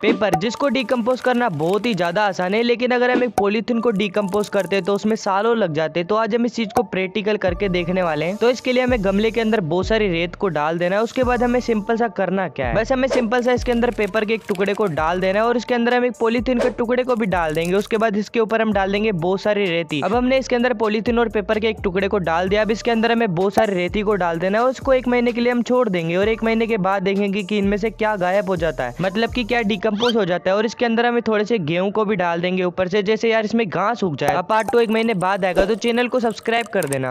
Paper जिसको decompose करना बहुत ही ज़्यादा आसान है, लेकिन अगर हम एक पॉलीथीन को डिकम्पोज करते हैं तो उसमें सालों लग जाते हैं तो आज हम इस चीज़ को प्रैक्टिकल करके देखने वाले हैं। तो इसके लिए हमें गमले के अंदर बहुत सारी रेत को डाल देना है, उसके बाद हमें सिंपल सा करना क्या है? बस हमें सिंपल सा इसके अंदर पेपर के एक टुकड़े को डाल देना है, और इसके अंदर हम एक पॉलीथीन के टुकड़े को भी डाल देंगे, उसके बाद इसके ऊपर हम डाल देंगे बहुत सारी रेती। अब हमने इसके अंदर पॉलीथीन और पेपर के एक टुकड़े को डाल दिया, अब इसके अंदर हमें बहुत सारी रेती को डाल देना है, उसको एक महीने के लिए हम छोड़ देंगे, और एक महीने के बाद देखेंगे कि इनमें से क्या गायब हो जाता है। मतलब की क्या डिकम्पोज हो जाता है और इसके अंदर हमें थोड़े से गेहूँ को भी डाल देंगे ऊपर से, जैसे यार इसमें घास उग जाए। पार्ट टू एक महीने बाद आएगा तो चैनल को सब्सक्राइब कर देना।